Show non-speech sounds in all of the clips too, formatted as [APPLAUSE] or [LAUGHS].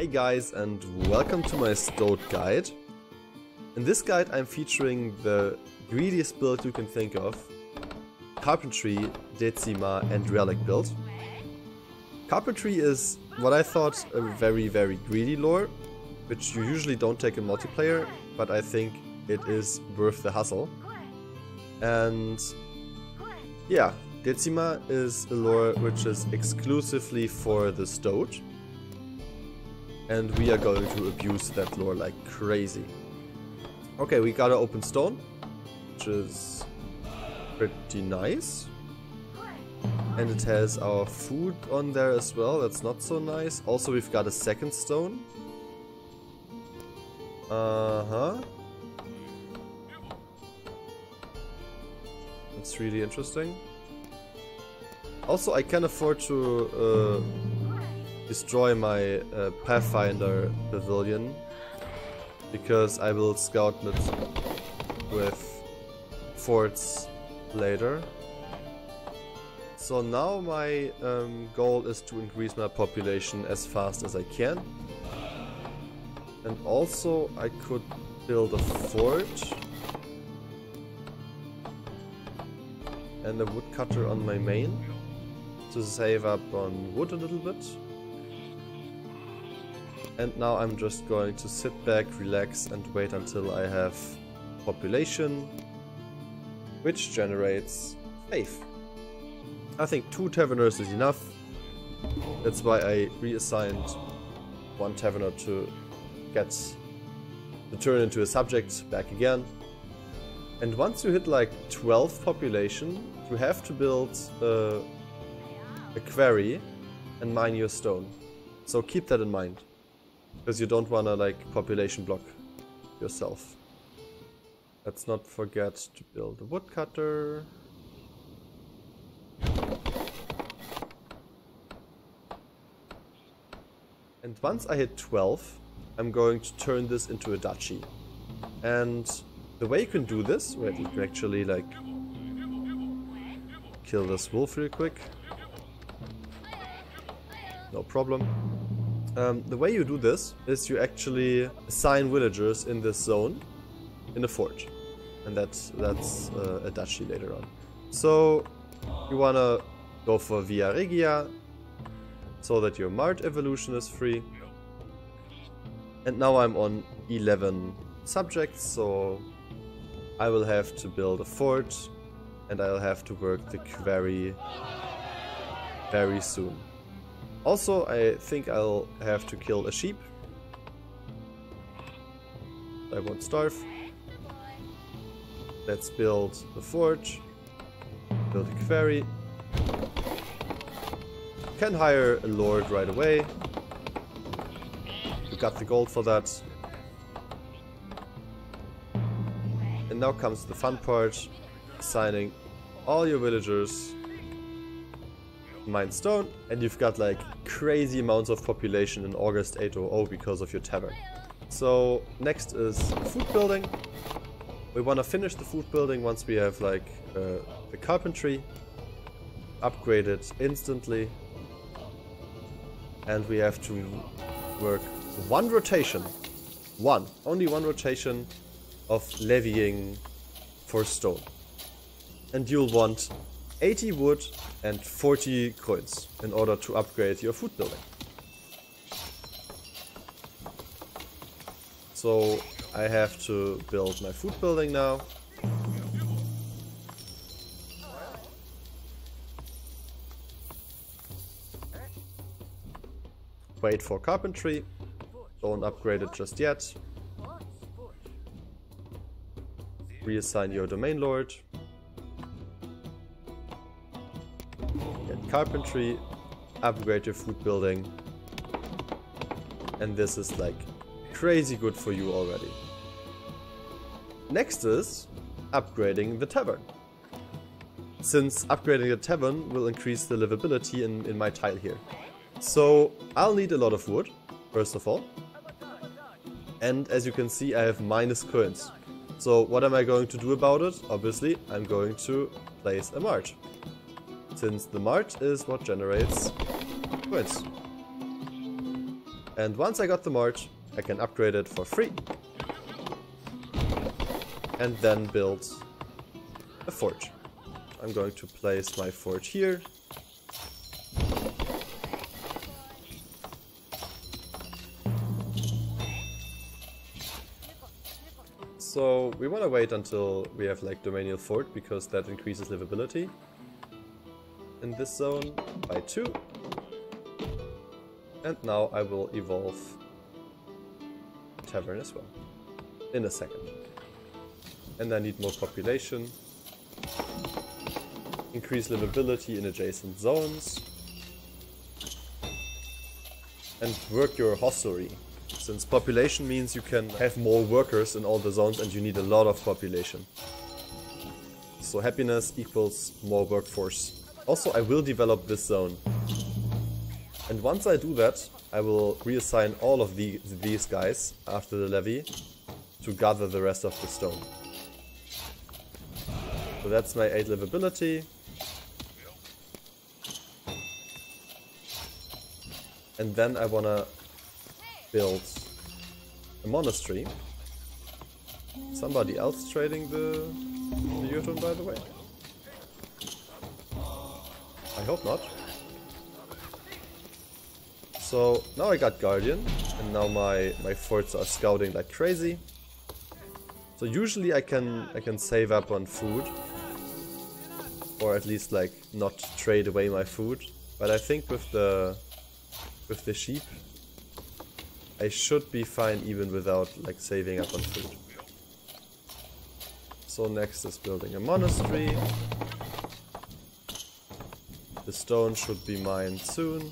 Hey guys and welcome to my Stoat guide. In this guide I'm featuring the greediest build you can think of. Carpentry, Decima and Relic build. Carpentry is what I thought a very very greedy lore, which you usually don't take in multiplayer, but I think it is worth the hustle. And yeah, Decima is a lore which is exclusively for the Stoat and we are going to abuse that lore like crazy. Okay, we got an open stone, which is pretty nice. And it has our food on there as well, that's not so nice. Also, we've got a second stone. Uh-huh. That's really interesting. Also, I can afford to uh, destroy my uh, Pathfinder pavilion because I will scout it with forts later. So now my um, goal is to increase my population as fast as I can. And also I could build a fort. And a woodcutter on my main to save up on wood a little bit. And now I'm just going to sit back, relax and wait until I have population, which generates faith. I think two taverners is enough. That's why I reassigned one taverner to get the turn into a subject back again. And once you hit like 12 population, you have to build a quarry and mine your stone. So keep that in mind. Because you don't want to like population block yourself. Let's not forget to build a woodcutter. And once I hit 12, I'm going to turn this into a duchy. And the way you can do this, wait, you can actually like kill this wolf real quick. No problem. Um, the way you do this is you actually assign villagers in this zone in a fort. And that's, that's uh, a duchy later on. So you wanna go for Via Regia so that your Mart evolution is free. And now I'm on 11 subjects, so I will have to build a fort and I'll have to work the quarry very soon. Also, I think I'll have to kill a sheep. I won't starve. Let's build the forge. Build a quarry. Can hire a lord right away. We got the gold for that. And now comes the fun part. Signing all your villagers mine stone, and you've got like crazy amounts of population in August 800 because of your tavern. So next is food building. We want to finish the food building once we have like uh, the carpentry upgraded instantly. And we have to work one rotation, one, only one rotation of levying for stone. And you'll want 80 wood and 40 coins in order to upgrade your food building. So I have to build my food building now. Wait for carpentry. Don't upgrade it just yet. Reassign your domain lord. Carpentry, upgrade your food building. And this is like crazy good for you already. Next is upgrading the tavern. Since upgrading the tavern will increase the livability in, in my tile here. So I'll need a lot of wood, first of all. And as you can see, I have minus coins. So what am I going to do about it? Obviously, I'm going to place a mart since the mart is what generates coins. And once I got the mart, I can upgrade it for free. And then build a forge. I'm going to place my forge here. So we want to wait until we have like Domanial Fort because that increases livability in this zone by 2. And now I will evolve Tavern as well in a second. And I need more population. Increase livability in adjacent zones. And work your hostelry. Since population means you can have more workers in all the zones and you need a lot of population. So happiness equals more workforce. Also, I will develop this zone. And once I do that, I will reassign all of the, these guys after the levy to gather the rest of the stone. So that's my 8 livability. And then I wanna build a monastery. Somebody else trading the, the by the way? Hope not. So now I got Guardian, and now my, my forts are scouting like crazy. So usually I can I can save up on food. Or at least like not trade away my food. But I think with the with the sheep I should be fine even without like saving up on food. So next is building a monastery. The stone should be mined soon.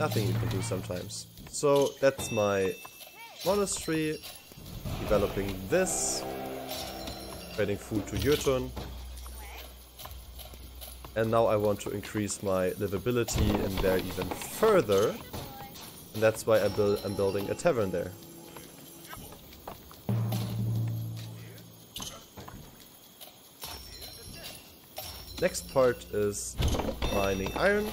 Nothing you can do sometimes. So that's my monastery. Developing this. Adding food to Jotun. And now I want to increase my livability in there even further. And that's why I I'm building a tavern there. Next part is mining iron.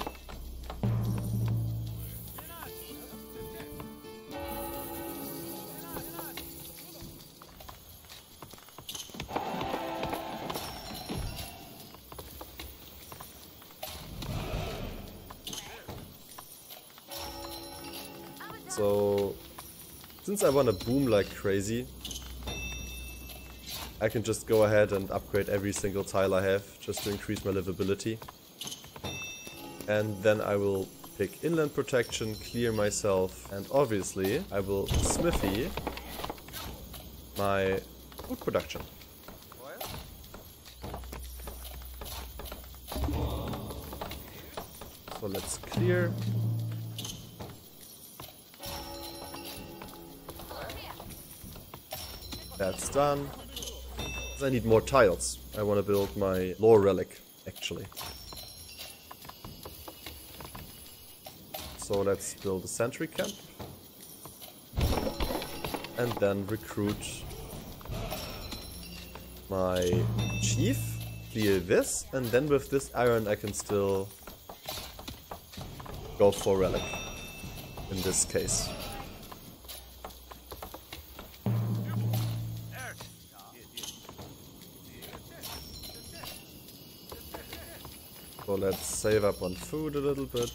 So, since I want to boom like crazy, I can just go ahead and upgrade every single tile I have, just to increase my livability. And then I will pick inland protection, clear myself, and obviously I will smithy my wood production. So let's clear. That's done. I need more tiles. I want to build my lore relic, actually. So let's build a sentry camp. And then recruit my chief. Clear this. And then with this iron I can still go for relic. In this case. Let's save up on food a little bit.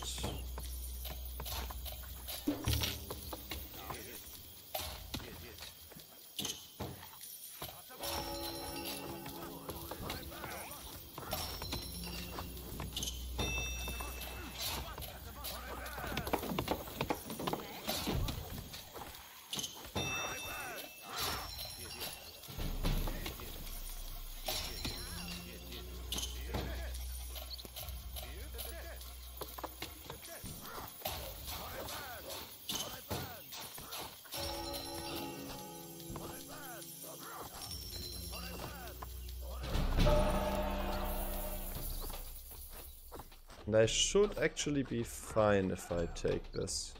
And I should actually be fine if I take this.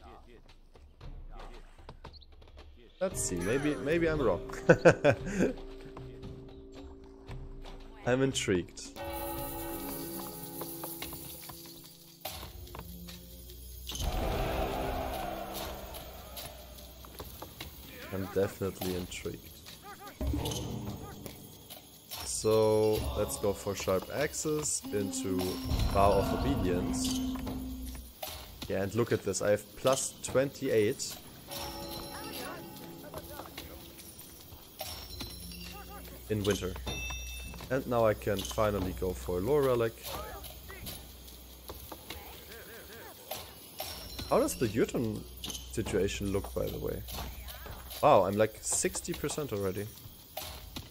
Let's see, maybe maybe I'm wrong. [LAUGHS] I'm intrigued. I'm definitely intrigued. So let's go for sharp axes into bow of obedience. Yeah, and look at this. I have plus 28. In winter. And now I can finally go for lore relic. How does the Jotun situation look, by the way? Wow, I'm like 60% already.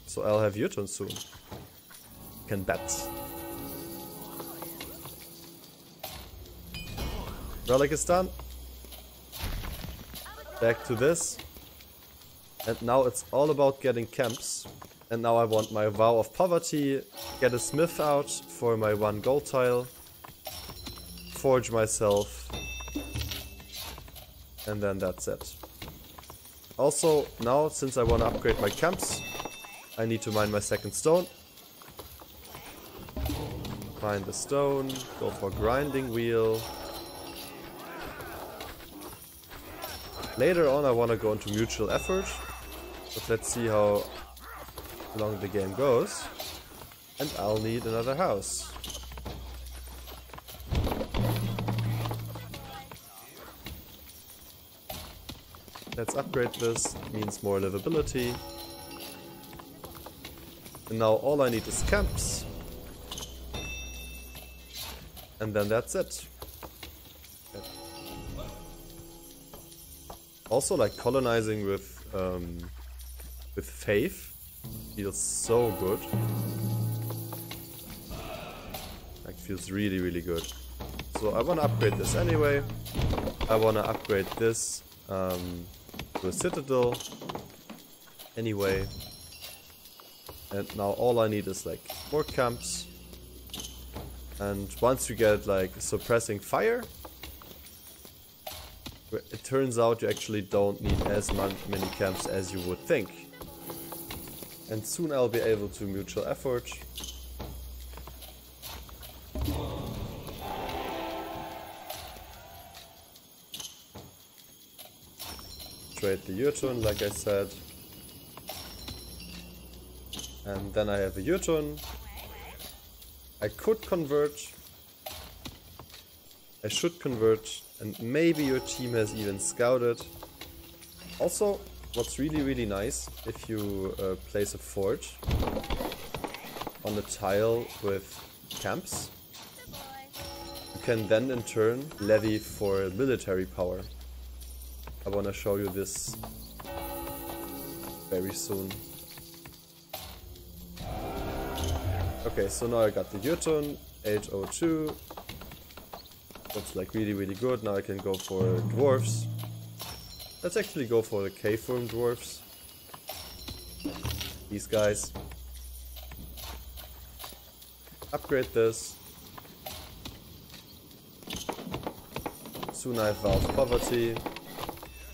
So I'll have Jotun soon. Can bet. Relic is done. Back to this. And now it's all about getting camps. And now I want my Vow of Poverty, get a smith out for my one gold tile, forge myself, and then that's it. Also, now, since I want to upgrade my camps, I need to mine my second stone. Mine the stone, go for grinding wheel. Later on I want to go into mutual effort, but let's see how long the game goes. And I'll need another house. Let's upgrade this, means more livability. And now all I need is camps. And then that's it. Also like colonizing with um, with faith feels so good. Like feels really really good. So I wanna upgrade this anyway. I wanna upgrade this um, to a citadel anyway. And now all I need is like more camps. And once you get like suppressing fire, it turns out you actually don't need as many camps as you would think. And soon I'll be able to mutual effort. Trade the Jotun, like I said. And then I have a Jotun. I could convert. I should convert. And maybe your team has even scouted. Also, what's really really nice, if you uh, place a forge on a tile with camps, you can then in turn levy for military power. I want to show you this very soon. Okay, so now I got the Jotun, 802. That's like really, really good. Now I can go for dwarfs. Let's actually go for the K-form dwarfs. These guys. Upgrade this. Soon I Vow Poverty.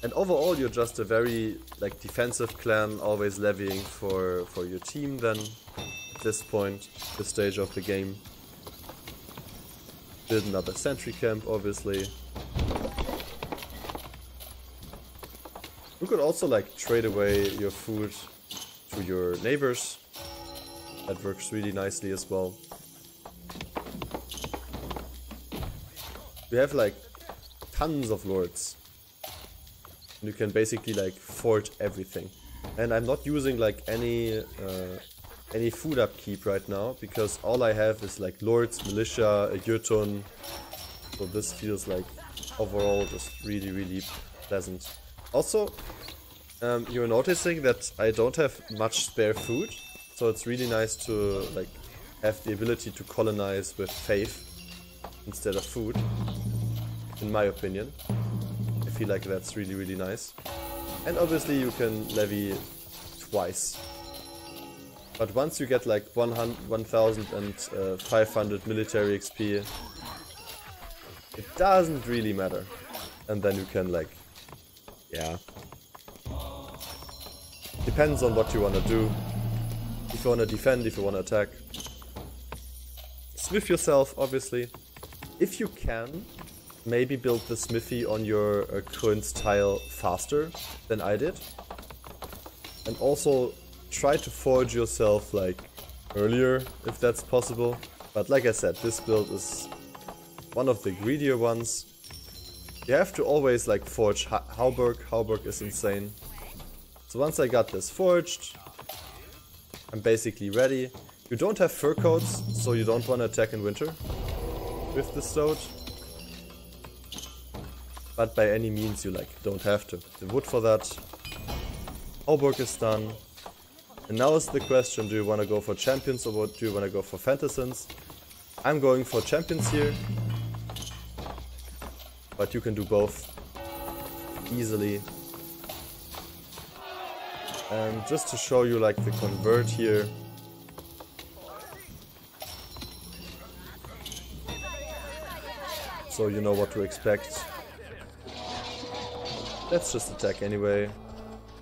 And overall you're just a very like defensive clan, always levying for, for your team then this point, the stage of the game. Build another sentry camp, obviously. You could also like trade away your food to your neighbors. That works really nicely as well. We have like tons of lords. You can basically like forge everything. And I'm not using like any uh, any food upkeep right now because all I have is like lords, militia, a Jotun. So this feels like overall just really really pleasant. Also, um, you're noticing that I don't have much spare food, so it's really nice to like have the ability to colonize with faith instead of food, in my opinion. I feel like that's really really nice. And obviously you can levy twice but once you get like 1500 military XP, it doesn't really matter. And then you can like, yeah. Depends on what you want to do. If you want to defend, if you want to attack. Smith yourself, obviously. If you can, maybe build the smithy on your uh, current tile faster than I did. And also try to forge yourself like earlier if that's possible. But like I said, this build is one of the greedier ones. You have to always like forge ha. Hauberk is insane. So once I got this forged, I'm basically ready. You don't have fur coats, so you don't want to attack in winter with the stoat. But by any means you like don't have to. The wood for that. Hauberk is done. And now is the question, do you want to go for champions or do you want to go for fantassins? I'm going for champions here. But you can do both easily. And just to show you like the convert here. So you know what to expect. Let's just attack anyway.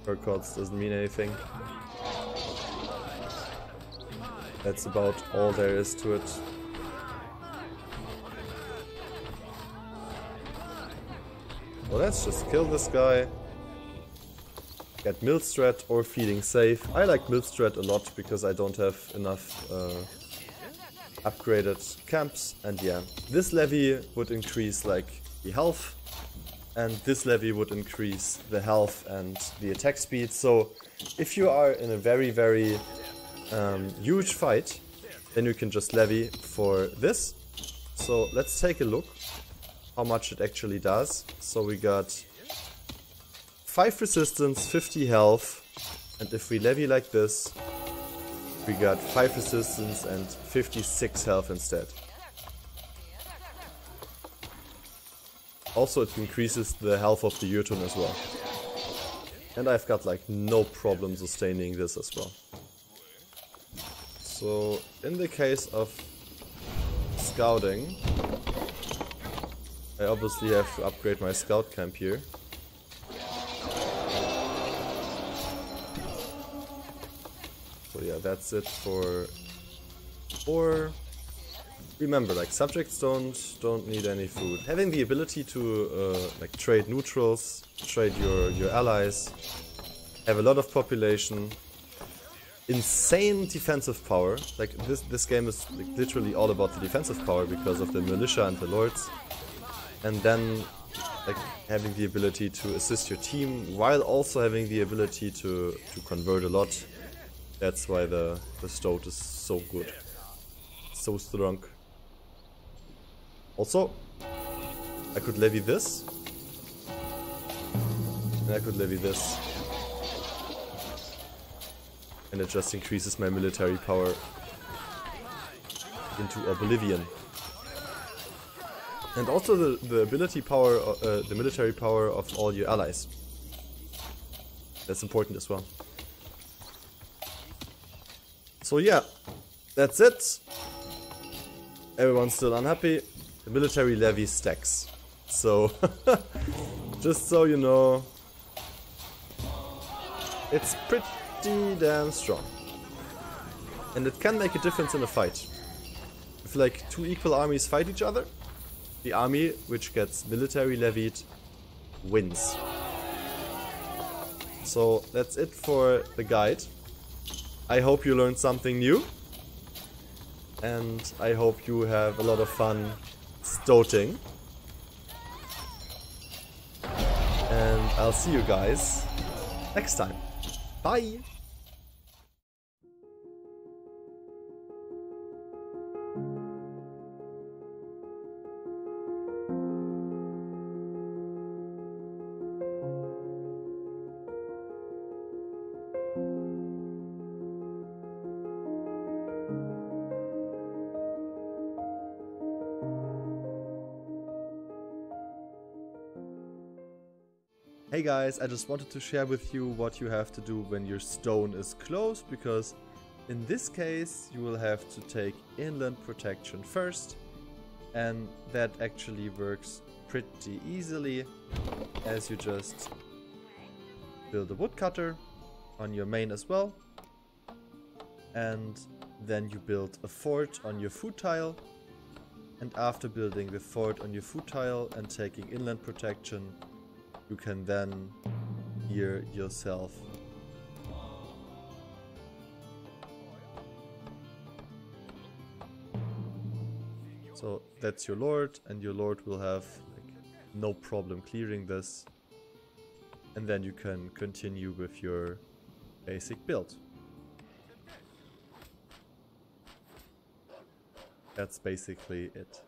Fur coats doesn't mean anything. That's about all there is to it. Well, let's just kill this guy. Get Milstrat or Feeding Safe. I like Milstrat a lot because I don't have enough uh, upgraded camps. And yeah, this levy would increase like the health. And this levy would increase the health and the attack speed. So if you are in a very, very um, huge fight, then you can just levy for this. So let's take a look how much it actually does. So we got 5 resistance, 50 health, and if we levy like this, we got 5 resistance and 56 health instead. Also it increases the health of the Jotun as well. And I've got like no problem sustaining this as well. So in the case of scouting, I obviously have to upgrade my scout camp here. So yeah, that's it for Or... Remember, like subjects don't don't need any food. Having the ability to uh, like trade neutrals, trade your your allies, have a lot of population, insane defensive power. Like this this game is literally all about the defensive power because of the militia and the lords. And then like having the ability to assist your team while also having the ability to, to convert a lot. That's why the, the Stoat is so good. So strong. Also, I could levy this. And I could levy this and it just increases my military power into oblivion. And also the, the ability power, uh, the military power of all your allies. That's important as well. So yeah, that's it. Everyone's still unhappy. The military levy stacks. So, [LAUGHS] just so you know, it's pretty pretty damn strong. And it can make a difference in a fight. If like two equal armies fight each other, the army which gets military levied wins. So that's it for the guide. I hope you learned something new. And I hope you have a lot of fun stoting. And I'll see you guys next time. Bye! Hey guys, I just wanted to share with you what you have to do when your stone is closed because in this case you will have to take inland protection first and that actually works pretty easily as you just build a woodcutter on your main as well and then you build a fort on your food tile and after building the fort on your food tile and taking inland protection you can then hear yourself. So that's your lord and your lord will have like, no problem clearing this and then you can continue with your basic build. That's basically it.